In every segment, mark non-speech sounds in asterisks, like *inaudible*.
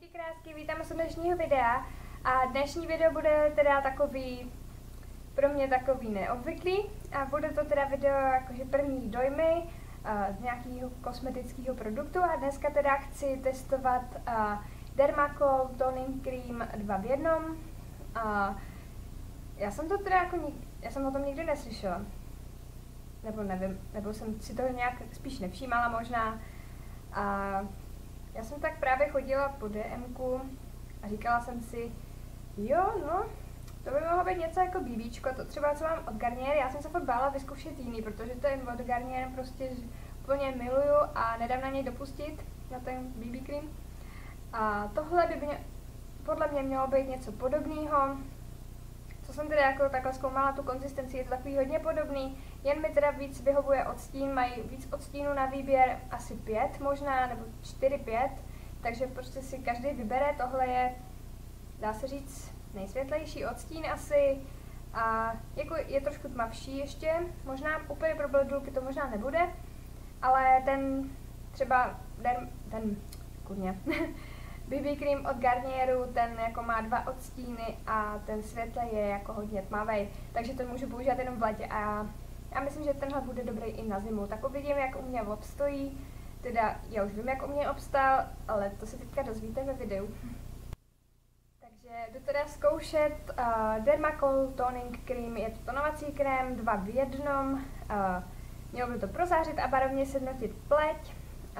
Holky krásky, vítám u dnešního videa. A dnešní video bude teda takový, pro mě takový neobvyklý. A bude to teda video jakože první dojmy z nějakého kosmetického produktu. A dneska teda chci testovat uh, Dermacol Toning Cream 2 v jednom. A já jsem to teda jako, já jsem o tom nikdy neslyšela, nebo nevím, nebo jsem si toho nějak spíš nevšímala možná. A já jsem tak právě chodila po DMku a říkala jsem si, jo, no, to by mohlo být něco jako BBčko, to třeba co mám od Garnier, já jsem se fakt bála vyzkoušet jiný, protože ten od Garnier prostě úplně miluju a nedám na něj dopustit, na ten BB cream. A tohle by mě, podle mě mělo být něco podobného, co jsem teda jako takhle zkoumala, tu konzistenci je to takový hodně podobný, jen mi teda víc vyhovuje odstín, mají víc odstínů na výběr, asi pět možná, nebo čtyři, pět, takže prostě si každý vybere, tohle je, dá se říct, nejsvětlejší odstín asi, a jako je trošku tmavší ještě, možná úplně pro bledulky to možná nebude, ale ten třeba, ten, ten kurně, *laughs* BB cream od Garnieru, ten jako má dva odstíny a ten světle je jako hodně tmavý, takže to můžu používat jenom v letě a já myslím, že tenhle bude dobrý i na zimu. Tak uvidím, jak u mě obstojí. Teda já už vím, jak u mě obstál, ale to se teďka dozvíte ve videu. Takže jdu teda zkoušet uh, Dermacol Toning Cream. Je to tonovací krém, dva v jednom. Uh, mělo by to prozářit a barevně sednotit pleť.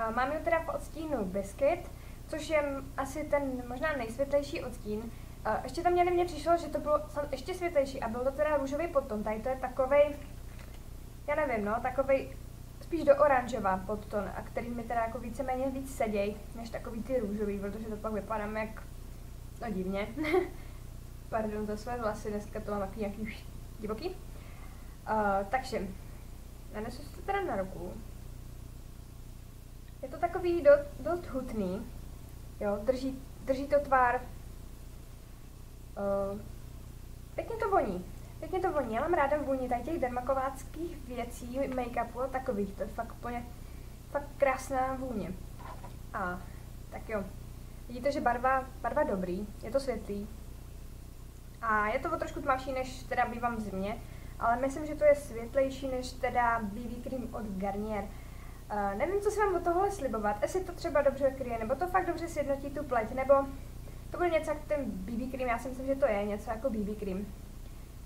Uh, mám ji teda v odstínu Biscuit, což je asi ten možná nejsvětlejší odstín. Uh, ještě tam mě přišlo, že to bylo ještě světlejší a byl to teda růžový potom. Tady to je takovej já nevím, no, takový spíš do oranžová podton, a který mi teda jako víceméně víc seděj, než takový ty růžový, protože to pak vypadám jak, no divně. *laughs* Pardon za své vlasy, dneska to mám takový nějaký divoký. Uh, takže, nanesu si to teda na ruku. Je to takový dost, dost hutný, jo, drží, drží to tvár. Uh, pěkně to voní, Pěkně to voní, já mám ráda vůni tady těch dermakováckých věcí, make-upu a takových, to je fakt úplně, fakt krásná vůně. A, tak jo, vidíte, že barva, barva dobrý, je to světlý. A je to o trošku tmavší, než teda bývám v zimě, ale myslím, že to je světlejší než teda BB cream od Garnier. Uh, nevím, co si mám od tohle slibovat, jestli to třeba dobře kryje, nebo to fakt dobře sjednotí tu pleť, nebo to bude něco jak ten BB cream, já si myslím, že to je něco jako BB cream.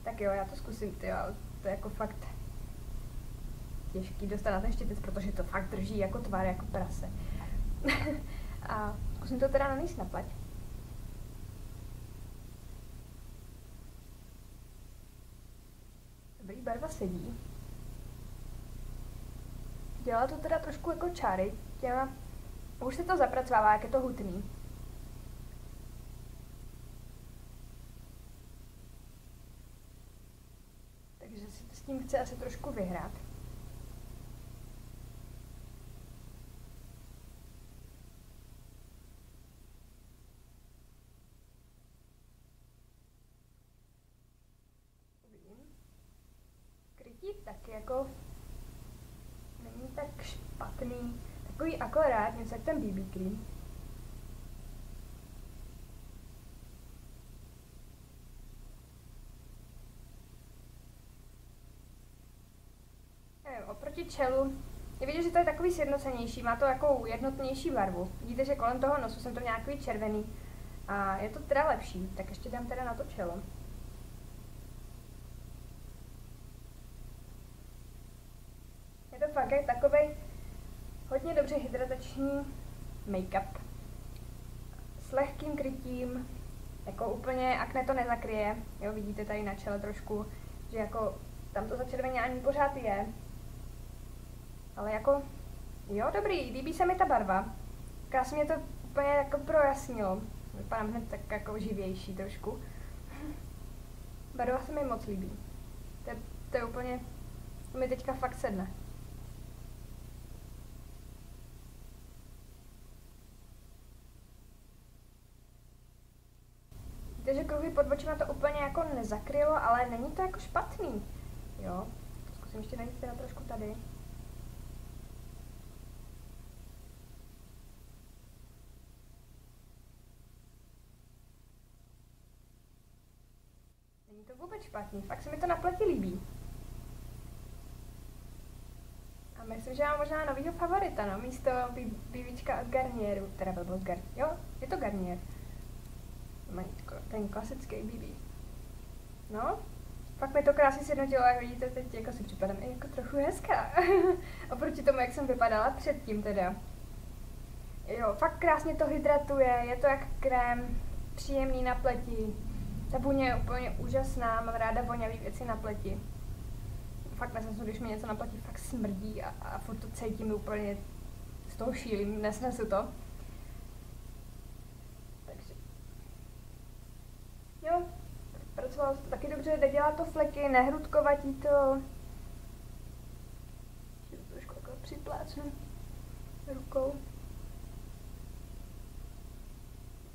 Tak jo, já to zkusím, ty jo, to je jako fakt těžký dostat na ten štětec, protože to fakt drží jako tvar, jako prase. *laughs* a zkusím to teda nanést na pleť. Dobrý, barva sedí. Dělá to teda trošku jako čáry, těma, už se to zapracovává, jak je to hutný. Tím chci asi trošku vyhrát. Krytí taky jako není tak špatný, takový akorát, něco jak ten BB cream. oproti čelu je vidět, že to je takový sjednocenější, má to jako jednotnější barvu. Vidíte, že kolem toho nosu jsem to nějaký červený. A je to teda lepší, tak ještě dám teda na to čelo. Je to fakt takový hodně dobře hydratační make-up. S lehkým krytím, jako úplně akne to nezakryje, jo, vidíte tady na čele trošku, že jako tam to začervenění pořád je, ale jako, jo, dobrý, líbí se mi ta barva. Krásně mě to úplně jako projasnilo. Vypadám hned tak jako živější trošku. Barva se mi moc líbí. To je, to je úplně, to mi teďka fakt sedne. Víte, že kruhy pod očima to úplně jako nezakrylo, ale není to jako špatný. Jo, zkusím ještě najít teda trošku tady. Není to vůbec špatný, fakt se mi to na pleti líbí. A myslím, že mám možná novýho favorita, no, místo BBčka od Garnieru, teda byl Gar... Jo, je to Garnier. Majíčko, ten klasický BB. No, fakt mi to krásně sjednotilo, jak vidíte, teď jako si připadám i jako trochu hezká. *laughs* Oproti tomu, jak jsem vypadala předtím teda. Jo, fakt krásně to hydratuje, je to jak krém, příjemný na pleti. Ta vůně je úplně úžasná, mám ráda voňavý věci na pleti. Fakt nesnesu, když mi něco na pleti fakt smrdí a, a furt to cítím úplně z toho šílím, nesnesu to. Takže. Jo, pracovalo to taky dobře, nedělá to fleky, nehrudkovatí to. Trošku jako připlácnu rukou.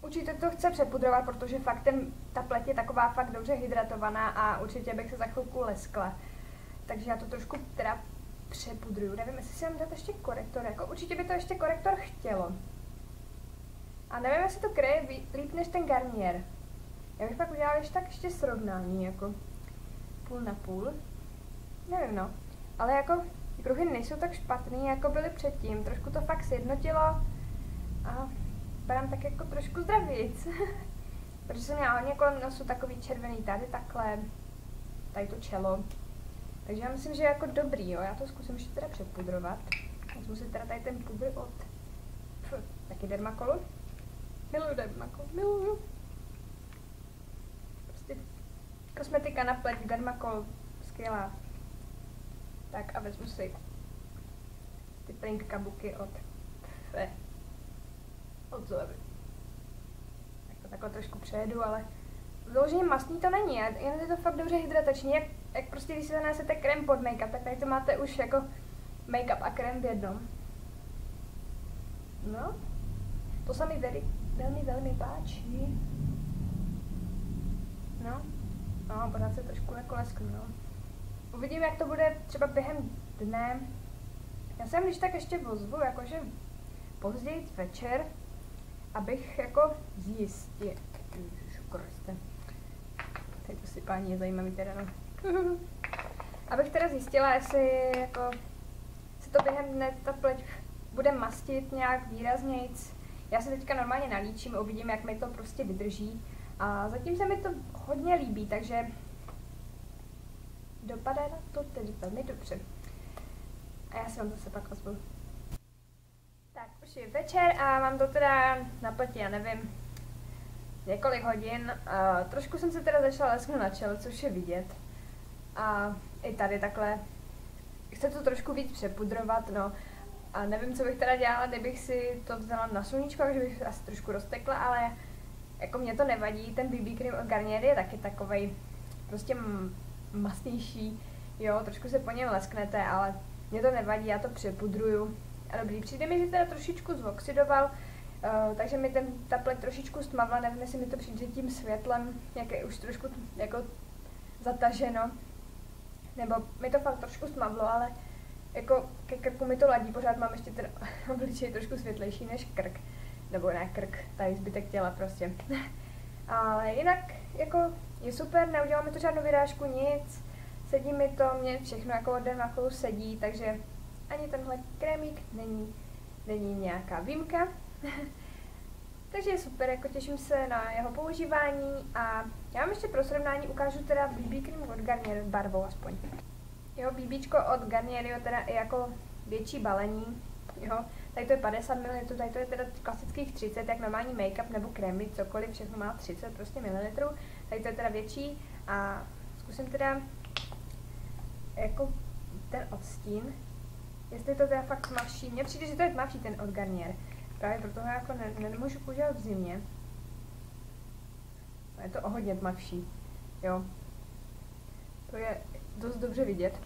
Určitě to chce přepudrovat, protože fakt ten, ta pleť je taková fakt dobře hydratovaná a určitě bych se za chvilku leskla. Takže já to trošku teda přepudruju. Nevím, jestli si mám dát ještě korektor. Jako určitě by to ještě korektor chtělo. A nevím, jestli to kryje líp než ten Garnier. Já bych pak udělala ještě tak ještě srovnání, jako půl na půl. Nevím, no. Ale jako ty kruhy nejsou tak špatný, jako byly předtím. Trošku to fakt sjednotilo. A vypadám tak jako trošku zdravíc. *laughs* Protože jsem měla hodně kolem nosu takový červený tady takhle, tady to čelo. Takže já myslím, že je jako dobrý, jo. Já to zkusím ještě teda přepudrovat. Vezmu si teda tady ten pudr od pf, taky Dermakolu. Miluju Dermakol, miluju. Prostě kosmetika na pleť, Dermakol, skvělá. Tak a vezmu si ty pink kabuky od Pfe zlevy. Tak to takhle trošku přejedu, ale vyloženě masný to není, jen je to fakt dobře hydratační, jak, jak prostě když si zanesete krém pod make-up, tak tady to máte už jako make-up a krém v jednom. No, to se mi velmi, velmi, velmi páčí. No, no, pořád se trošku jako lesknu, no. Uvidím, jak to bude třeba během dne. Já jsem když tak ještě vozvu, jakože později večer, abych jako zjistil, Kriste. Teď to paní je zajímavý teda, no. *laughs* abych teda zjistila, jestli jako se to během dne ta pleť bude mastit nějak výraznějc. Já se teďka normálně nalíčím, uvidím, jak mi to prostě vydrží. A zatím se mi to hodně líbí, takže dopadá na to tedy velmi dobře. A já se vám zase pak ozvu. Je večer a mám to teda na pleti, já nevím, několik hodin. A trošku jsem se teda začala lesknout na čelo, což je vidět. A i tady takhle. Chci to trošku víc přepudrovat, no. A nevím, co bych teda dělala, kdybych si to vzala na sluníčko, takže bych asi trošku roztekla, ale jako mě to nevadí. Ten BB cream od Garnier je taky takovej prostě masnější, jo, trošku se po něm lesknete, ale mě to nevadí, já to přepudruju dobrý. Přijde mi, že teda trošičku zoxidoval, uh, takže mi ten taplet trošičku stmavla, nevím, jestli mi to přijde tím světlem, jak je už trošku jako zataženo, nebo mi to fakt trošku stmavlo, ale jako ke krku mi to ladí, pořád mám ještě ten *laughs* obličej trošku světlejší než krk, nebo ne krk, tady zbytek těla prostě. *laughs* ale jinak jako je super, neudělal mi to žádnou vyrážku, nic, sedí mi to, mě všechno jako od Dermacolu sedí, takže ani tenhle krémík není, není nějaká výjimka. *laughs* Takže je super, jako těším se na jeho používání a já vám ještě pro srovnání ukážu teda BB cream od Garnier barvou aspoň. Jo, BBčko od Garnier teda i jako větší balení, jo, tady to je 50 ml, tady to je teda klasických 30, jak normální make-up nebo krémy, cokoliv, všechno má 30 prostě ml, tady to je teda větší a zkusím teda jako ten odstín, Jestli to teda fakt tmavší. Mně přijde, že to je tmavší ten od Garnier. Právě proto ho jako ne, nemůžu používat v zimě. Je to o hodně tmavší. Jo. To je dost dobře vidět.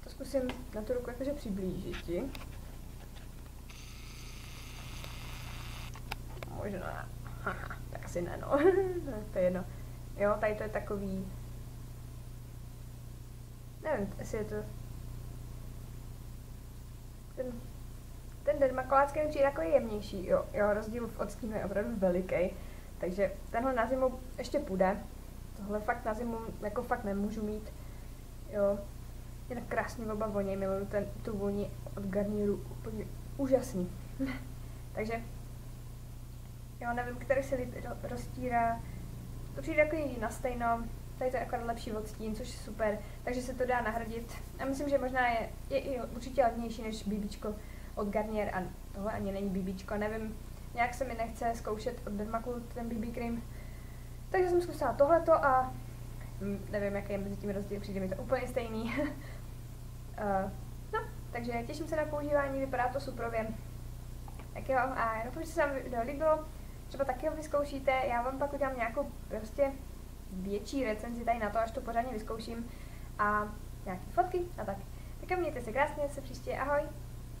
To zkusím na tu ruku jakože přiblížit. Možná. Haha, tak asi ne, no. *laughs* to je jedno. Jo, tady to je takový... Nevím, jestli je to ten, dermakolácký mi přijde takový jemnější, jo, jo, rozdíl v odstínu je opravdu veliký, takže tenhle na zimu ještě půjde. tohle fakt na zimu jako fakt nemůžu mít. Jo, je tak krásně oba voně, miluju ten, tu voni od garníru, úplně úžasný. *laughs* Takže, jo, nevím, který se líp roztírá, to přijde takový na stejno, tady to je jako lepší odstín, což je super, takže se to dá nahradit. A myslím, že možná je, je i určitě levnější než BBčko od Garnier a tohle ani není BBčko, nevím, nějak se mi nechce zkoušet od Dermaku ten BB cream. Takže jsem zkusila tohleto a hm, nevím, jaký je mezi tím rozdíl, přijde mi to úplně stejný. uh, *laughs* no, takže těším se na používání, vypadá to suprově. Tak jo, a doufám, že se vám video líbilo. Třeba taky ho vyzkoušíte, já vám pak udělám nějakou prostě větší recenzi tady na to, až to pořádně vyzkouším a nějaké fotky a tak. Tak mějte se krásně, se příště, ahoj!